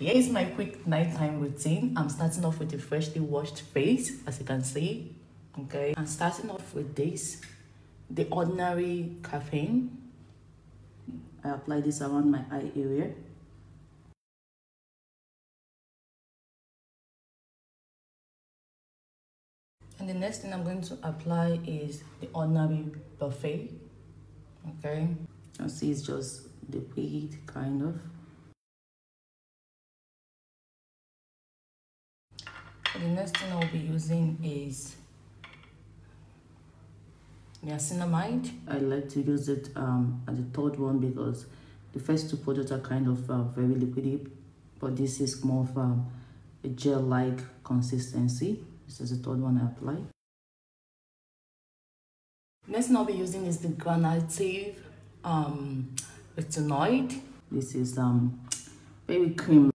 Here is my quick nighttime routine. I'm starting off with a freshly washed face, as you can see. Okay, I'm starting off with this, the ordinary caffeine. I apply this around my eye area. And the next thing I'm going to apply is the ordinary buffet. Okay, you see it's just the weed kind of. The next thing I'll be using is niacinamide. I like to use it um, at the third one because the first two products are kind of uh, very liquidy, but this is more of um, a gel-like consistency. This is the third one I apply. Next thing I'll be using is the Granactive um, retinoid. This is um, very cream